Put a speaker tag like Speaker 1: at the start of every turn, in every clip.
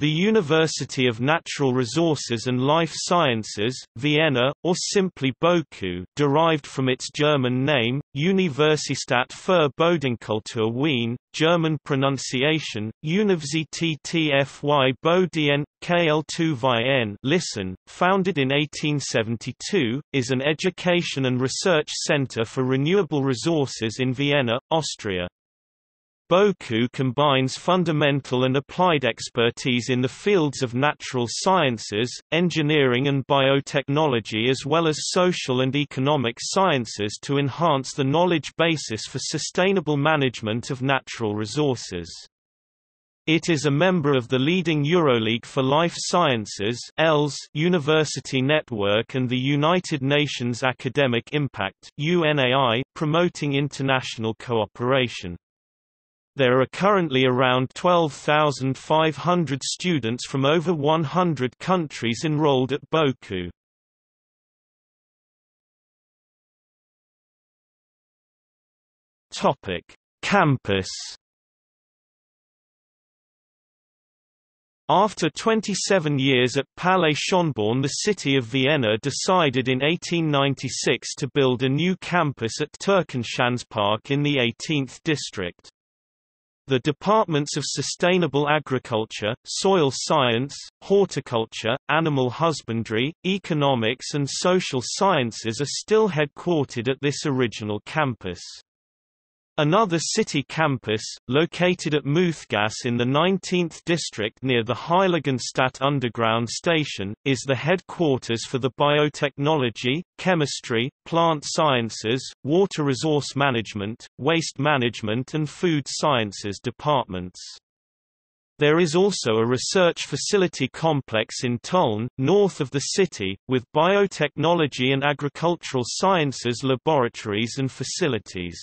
Speaker 1: The University of Natural Resources and Life Sciences, Vienna, or simply BOKU derived from its German name, Universität für Bodenkultur Wien, German pronunciation, Universität Bodien, KL2 listen, founded in 1872, is an education and research center for renewable resources in Vienna, Austria. BOKU combines fundamental and applied expertise in the fields of natural sciences, engineering and biotechnology as well as social and economic sciences to enhance the knowledge basis for sustainable management of natural resources. It is a member of the leading Euroleague for Life Sciences ELS University Network and the United Nations Academic Impact UNAI, promoting international cooperation. There are currently around 12,500 students from over 100 countries enrolled at BOKU. Topic: Campus. After 27 years at Palais Schönborn the city of Vienna decided in 1896 to build a new campus at Türkenschanzpark in the 18th district. The departments of sustainable agriculture, soil science, horticulture, animal husbandry, economics and social sciences are still headquartered at this original campus. Another city campus, located at Muthgasse in the 19th district near the Heiligenstadt underground station, is the headquarters for the biotechnology, chemistry, plant sciences, water resource management, waste management and food sciences departments. There is also a research facility complex in Tulln, north of the city, with biotechnology and agricultural sciences laboratories and facilities.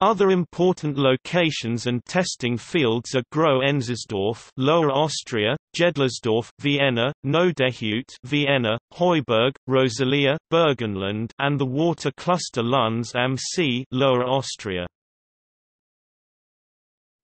Speaker 1: Other important locations and testing fields are Groß-Enzersdorf, Lower Austria, Jedlersdorf, Vienna, Nordehut, Vienna, Heuberg, Rosalia, Burgenland, and the water cluster Lunz am See, Lower Austria.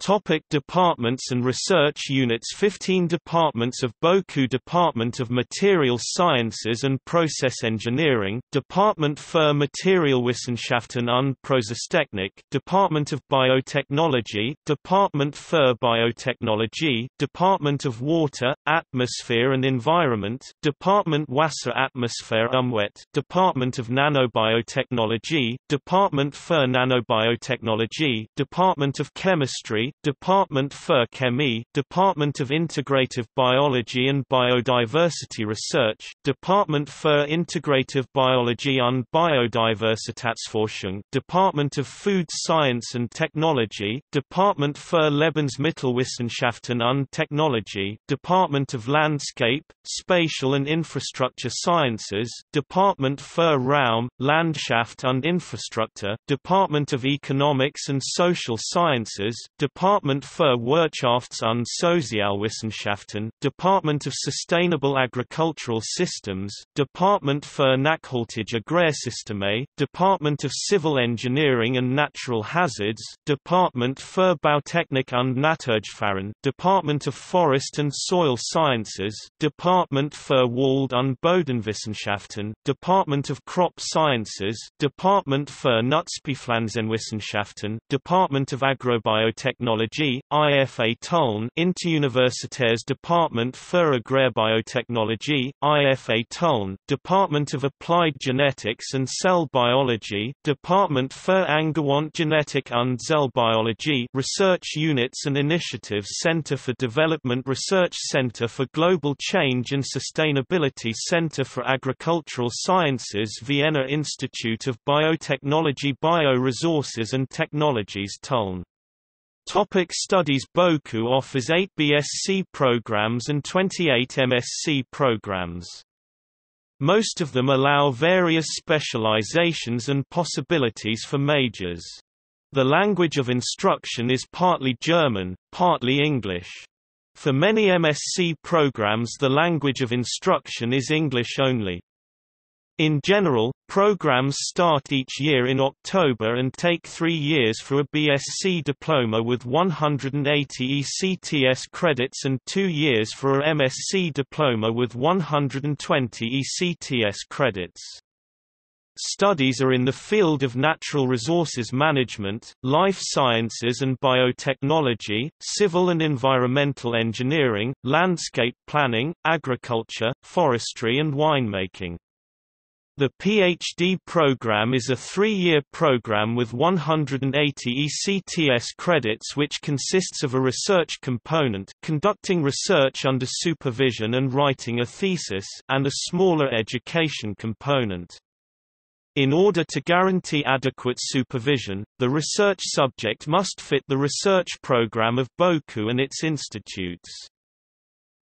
Speaker 1: Topic departments and research units 15 departments of BOKU Department of Material Sciences and Process Engineering Department für Materialwissenschaften und Prozesstechnik Department of Biotechnology Department für Biotechnology Department of Water, Atmosphere and Environment Department Wasser Atmosphäre Umwelt Department of Nanobiotechnology Department für Nanobiotechnology Department of Chemistry Department für Chemie, Department of Integrative Biology and Biodiversity Research, Department für Integrative Biology und Biodiversitätsforschung, Department of Food Science and Technology, Department für Lebensmittelwissenschaften und Technology, Department of Landscape, Spatial and Infrastructure Sciences, Department für Raum, Landschaft und Infrastruktur, Department of Economics and Social Sciences, Department für Wirtschafts- und Sozialwissenschaften, Department of Sustainable Agricultural Systems, Department für Nachhaltige Agrarsysteme, Department of Civil Engineering and Natural Hazards, Department für Bautechnik und Naturgefahren, Department of Forest and Soil Sciences, Department für Wald- und Bodenwissenschaften, Department of Crop Sciences, Department für Nutzpflanzenwissenschaften, Department of Agrobiotechnology Technology, IFA Tulln Interuniversitäres Department für Agrarbiotechnologie, IFA Tulln, Department of Applied Genetics and Cell Biology, Department für Angewandte Genetik und Zellbiologie Research Units and Initiatives Center for Development Research Center for Global Change and Sustainability Center for Agricultural Sciences Vienna Institute of Biotechnology Bioresources and Technologies Tulln Topic studies BOKU offers 8 BSc programs and 28 MSc programs. Most of them allow various specializations and possibilities for majors. The language of instruction is partly German, partly English. For many MSc programs the language of instruction is English only. In general, Programs start each year in October and take three years for a BSc diploma with 180 ECTS credits and two years for a MSc diploma with 120 ECTS credits. Studies are in the field of natural resources management, life sciences and biotechnology, civil and environmental engineering, landscape planning, agriculture, forestry and winemaking. The PhD program is a three-year program with 180 ECTS credits which consists of a research component conducting research under supervision and writing a thesis and a smaller education component. In order to guarantee adequate supervision, the research subject must fit the research program of BOKU and its institutes.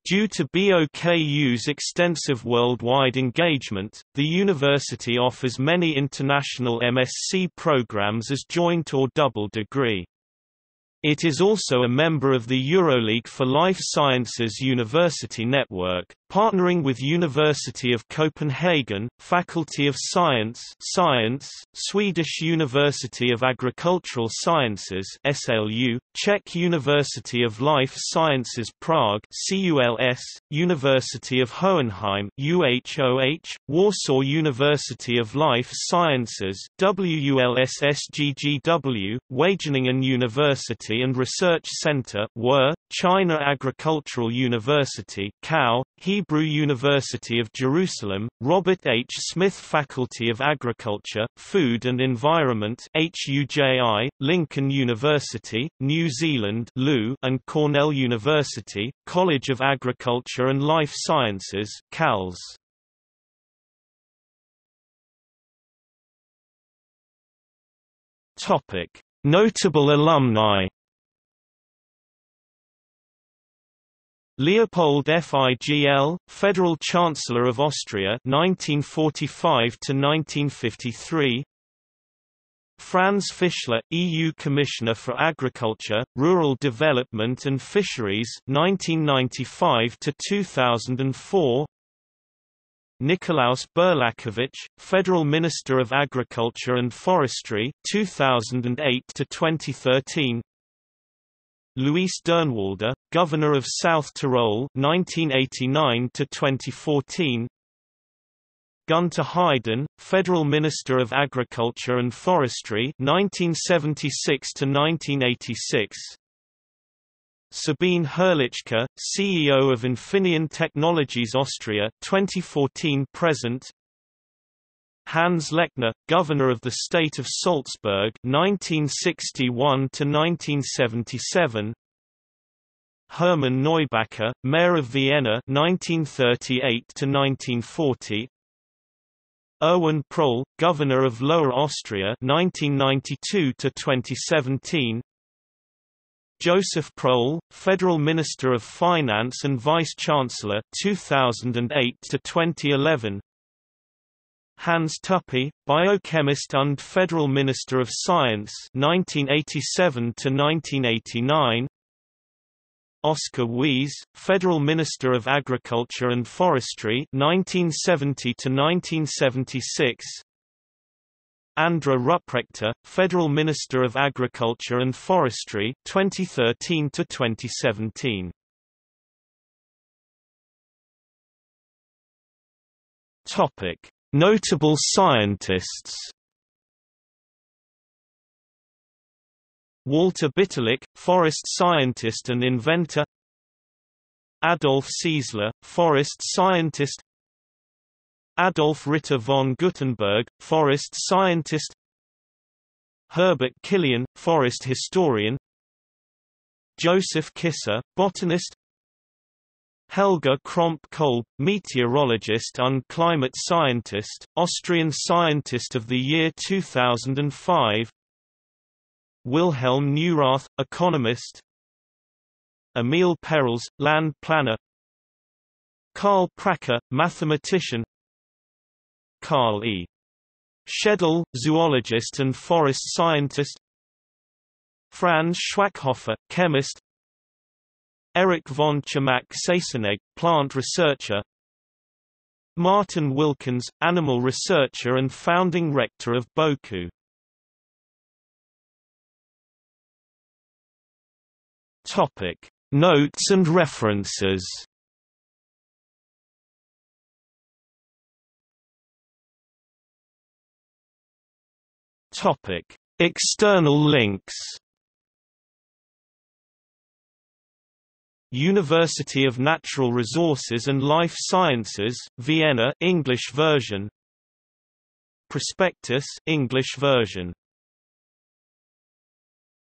Speaker 1: Due to BOKU's extensive worldwide engagement, the university offers many international MSc programs as joint or double degree. It is also a member of the EuroLeague for Life Sciences University Network, partnering with University of Copenhagen, Faculty of Science Science, Swedish University of Agricultural Sciences SLU, Czech University of Life Sciences Prague CULS, University of Hohenheim UHOH, Warsaw University of Life Sciences WULSSGGW, Wageningen University and Research Center WER, China Agricultural University CAO, Hebrew University of Jerusalem, Robert H. Smith Faculty of Agriculture, Food and Environment HUJI, Lincoln University, New Zealand LU, and Cornell University, College of Agriculture and Life Sciences CALS. Notable alumni Leopold Figl, Federal Chancellor of Austria 1945 to 1953 Franz Fischler, EU Commissioner for Agriculture, Rural Development and Fisheries 1995 to 2004 Nikolaus Berlakovich, Federal Minister of Agriculture and Forestry 2008 to 2013 Luis Durnwalder, Governor of South Tyrol 1989 to 2014 Gunter Haiden, Federal Minister of Agriculture and Forestry 1976 to 1986 Sabine Herlitschka, CEO of Infineon Technologies Austria 2014 present. Hans Lechner, Governor of the State of Salzburg 1961 to 1977 Hermann Neubacher, Mayor of Vienna 1938 to 1940 Erwin Pröll, Governor of Lower Austria 1992 to 2017 Josef Pröll, Federal Minister of Finance and Vice-Chancellor 2008 to 2011 Hans Tuppy, biochemist and Federal Minister of Science 1987 to 1989 Oskar Weihs, Federal Minister of Agriculture and Forestry 1970 to 1976 Andrä Rupprechter, Federal Minister of Agriculture and Forestry 2013 to 2017 Topic Notable scientists Walter Bitterlich, forest scientist and inventor. Adolf Cieslar, forest scientist. Adolf Ritter von Guttenberg, forest scientist. Herbert Killian, forest historian. Josef Kisser, botanist. Helga Kromp-Kolb, meteorologist and climate scientist, Austrian Scientist of the Year 2005 Wilhelm Neurath, economist. Emil Perels, land planner. Karl Prachar, mathematician. Karl E. Schedl, zoologist and forest scientist. Franz Schwackhofer, chemist. Erich von Tschermak-Seysenegg, plant researcher. Martin Wilckens, animal researcher and founding rector of BOKU. Topic: Notes and references. Topic: External links. University of Natural Resources and Life Sciences, Vienna English version. Prospectus English version